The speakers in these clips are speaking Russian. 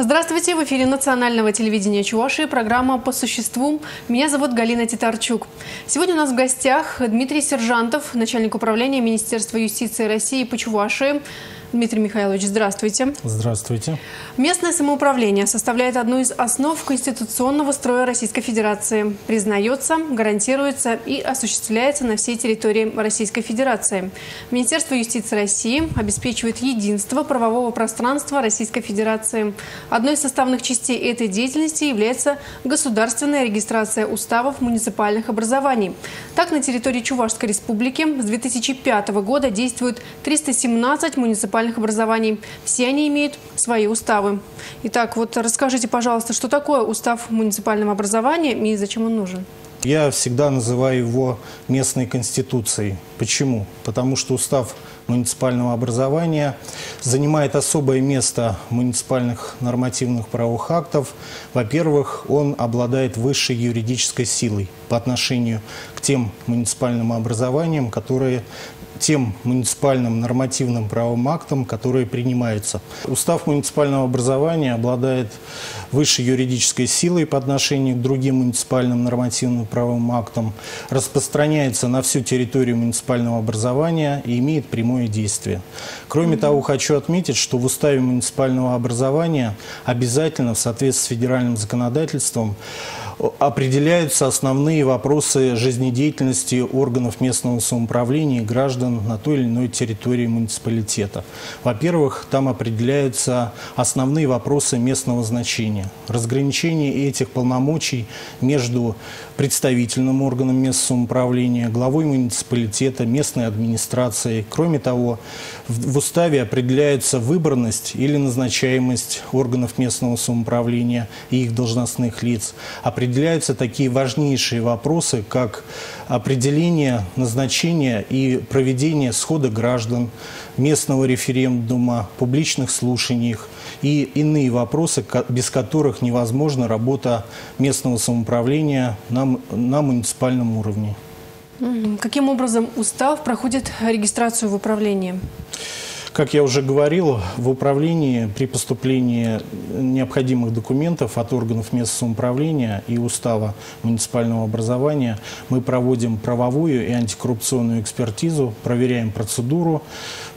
Здравствуйте, в эфире национального телевидения Чувашии, программа «По существу». Меня зовут Галина Титарчук. Сегодня у нас в гостях Дмитрий Сержантов, начальник управления Министерства юстиции России по Чувашии. Дмитрий Михайлович, здравствуйте. Здравствуйте. Местное самоуправление составляет одну из основ конституционного строя Российской Федерации. Признается, гарантируется и осуществляется на всей территории Российской Федерации. Министерство юстиции России обеспечивает единство правового пространства Российской Федерации. Одной из составных частей этой деятельности является государственная регистрация уставов муниципальных образований. Так, на территории Чувашской Республики с 2005 года действует 317 муниципальных муниципальных образований. Все они имеют свои уставы. Итак, вот расскажите, пожалуйста, что такое устав муниципального образования и зачем он нужен? Я всегда называю его местной конституцией. Почему? Потому что устав муниципального образования занимает особое место муниципальных нормативных правовых актов. Во-первых, он обладает высшей юридической силой по отношению к тем муниципальным образованиям, которые тем муниципальным нормативным правовым актам, которые принимаются. Устав муниципального образования обладает высшей юридической силой по отношению к другим муниципальным нормативным правовым актам, распространяется на всю территорию муниципального образования и имеет прямое действие. Кроме mm -hmm. того, хочу отметить, что в уставе муниципального образования обязательно в соответствии с федеральным законодательством определяются основные вопросы жизнедеятельности органов местного самоуправления и граждан на той или иной территории муниципалитета. Во-первых, там определяются основные вопросы местного значения. Разграничение этих полномочий между представительным органом местного самоуправления, главой муниципалитета, местной администрацией. Кроме того, в, уставе определяется выборность или назначаемость органов местного самоуправления и их должностных лиц. Определяются такие важнейшие вопросы, как определение назначения и проведение схода граждан, местного референдума, публичных слушаний и иные вопросы, без которых невозможна работа местного самоуправления на, на муниципальном уровне. Каким образом устав проходит регистрацию в управлении? Как я уже говорил, в управлении при поступлении необходимых документов от органов местного самоуправления и устава муниципального образования мы проводим правовую и антикоррупционную экспертизу, проверяем процедуру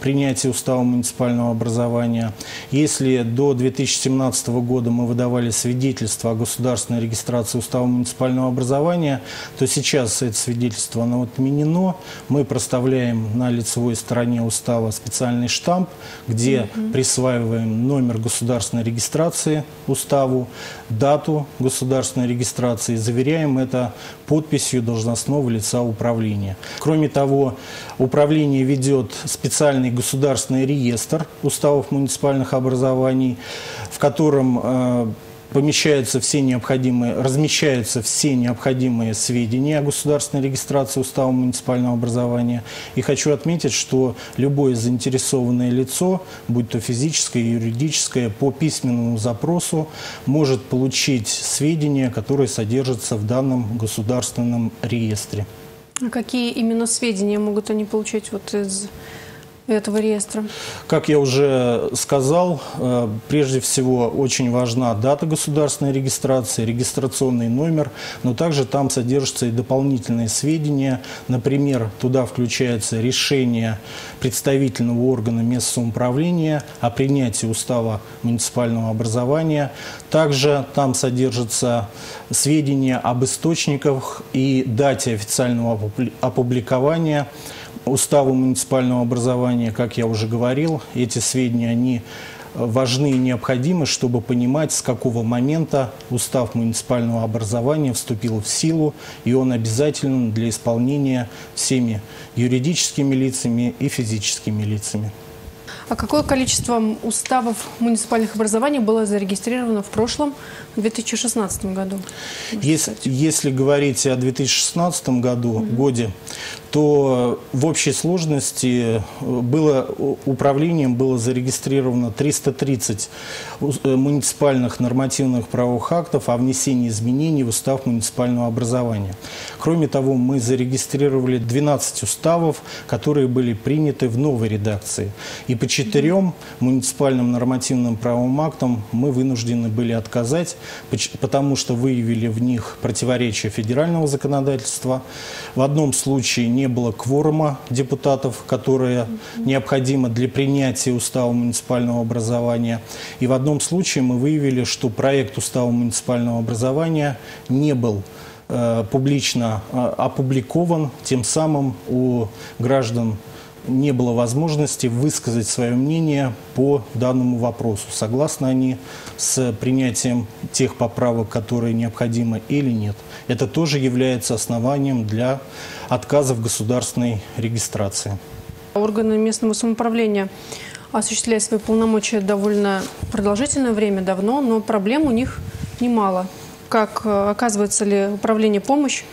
принятия устава муниципального образования. Если до 2017 года мы выдавали свидетельство о государственной регистрации устава муниципального образования, то сейчас это свидетельство оно отменено. Мы проставляем на лицевой стороне устава специальный штамп штамп, где угу. присваиваем номер государственной регистрации уставу, дату государственной регистрации, заверяем это подписью должностного лица управления. Кроме того, управление ведет специальный государственный реестр уставов муниципальных образований, в котором э, помещаются все необходимые, размещаются все необходимые сведения о государственной регистрации устава муниципального образования. И хочу отметить, что любое заинтересованное лицо, будь то физическое, юридическое, по письменному запросу может получить сведения, которые содержатся в данном государственном реестре. А какие именно сведения могут они получить вот из этого реестра? Как я уже сказал, э, прежде всего очень важна дата государственной регистрации, регистрационный номер, но также там содержатся и дополнительные сведения. Например, туда включается решение представительного органа местного самоуправления о принятии устава муниципального образования. Также там содержатся сведения об источниках и дате официального опубликования уставу муниципального образования, как я уже говорил, эти сведения, они важны и необходимы, чтобы понимать, с какого момента устав муниципального образования вступил в силу, и он обязателен для исполнения всеми юридическими лицами и физическими лицами. А какое количество уставов муниципальных образований было зарегистрировано в прошлом, в 2016 году? Если, если говорить о 2016 году, угу. годе, то в общей сложности э, было, управлением было зарегистрировано 330 э, муниципальных нормативных правовых актов о внесении изменений в устав муниципального образования. Кроме того, мы зарегистрировали 12 уставов, которые были приняты в новой редакции. И по четырем муниципальным нормативным правовым актам мы вынуждены были отказать, потому что выявили в них противоречия федерального законодательства. В одном случае не было кворума депутатов, которое необходимо для принятия устава муниципального образования. И в одном случае мы выявили, что проект устава муниципального образования не был э, публично э, опубликован, тем самым у граждан не было возможности высказать свое мнение по данному вопросу, согласны они с принятием тех поправок, которые необходимы или нет. Это тоже является основанием для отказа в государственной регистрации. Органы местного самоуправления осуществляют свои полномочия довольно продолжительное время, давно, но проблем у них немало. Как э, оказывается ли управление помощь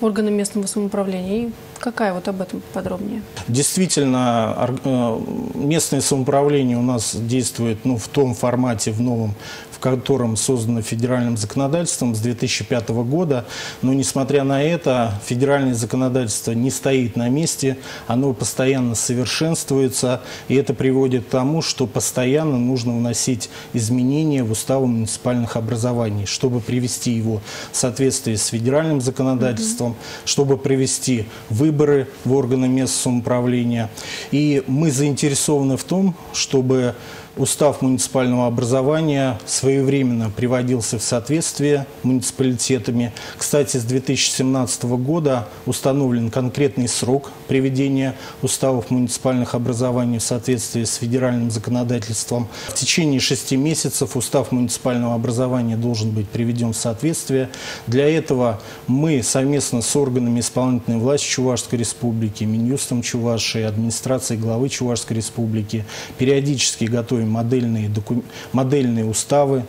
органам местного самоуправления Какая вот об этом подробнее? Действительно, э, местное самоуправление у нас действует ну, в том формате, в новом, в котором создано федеральным законодательством с 2005 года. Но, несмотря на это, федеральное законодательство не стоит на месте, оно постоянно совершенствуется, и это приводит к тому, что постоянно нужно вносить изменения в уставы муниципальных образований, чтобы привести его в соответствие с федеральным законодательством, mm -hmm. чтобы привести выборы выборы в органы местного самоуправления. И мы заинтересованы в том, чтобы Устав муниципального образования своевременно приводился в соответствие муниципалитетами. Кстати, с 2017 года установлен конкретный срок приведения уставов муниципальных образований в соответствии с федеральным законодательством. В течение шести месяцев устав муниципального образования должен быть приведен в соответствие. Для этого мы совместно с органами исполнительной власти Чувашской Республики, Минюстом Чувашии, администрацией главы Чувашской Республики периодически готовим готовим модельные, доку... модельные уставы,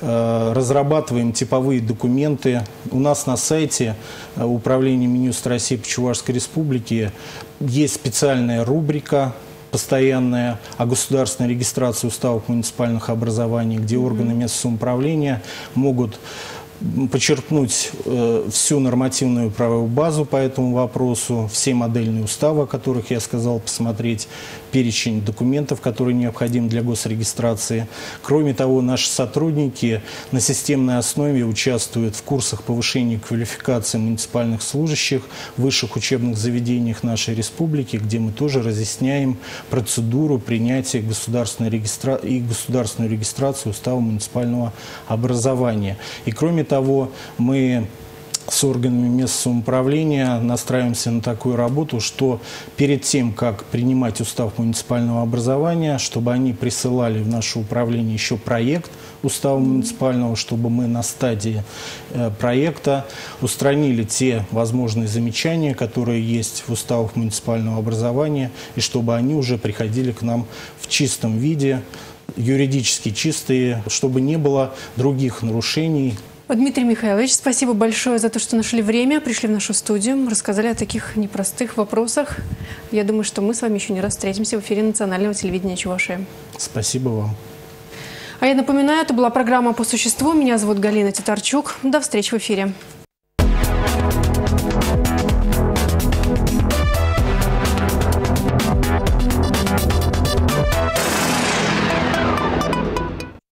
э, разрабатываем типовые документы. У нас на сайте э, Управления Минюста России по Чувашской Республике есть специальная рубрика постоянная о государственной регистрации уставов муниципальных образований, где органы местного самоуправления могут почерпнуть э, всю нормативную правовую базу по этому вопросу, все модельные уставы, о которых я сказал, посмотреть перечень документов, которые необходимы для госрегистрации. Кроме того, наши сотрудники на системной основе участвуют в курсах повышения квалификации муниципальных служащих в высших учебных заведениях нашей республики, где мы тоже разъясняем процедуру принятия государственной регистра... и государственную регистрацию устава муниципального образования. И кроме того, мы с органами местного самоуправления настраиваемся на такую работу, что перед тем, как принимать устав муниципального образования, чтобы они присылали в наше управление еще проект устава муниципального, чтобы мы на стадии э, проекта устранили те возможные замечания, которые есть в уставах муниципального образования, и чтобы они уже приходили к нам в чистом виде, юридически чистые, чтобы не было других нарушений, Дмитрий Михайлович, спасибо большое за то, что нашли время, пришли в нашу студию, рассказали о таких непростых вопросах. Я думаю, что мы с вами еще не раз встретимся в эфире национального телевидения Чувашии. Спасибо вам. А я напоминаю, это была программа «По существу». Меня зовут Галина Титарчук. До встречи в эфире.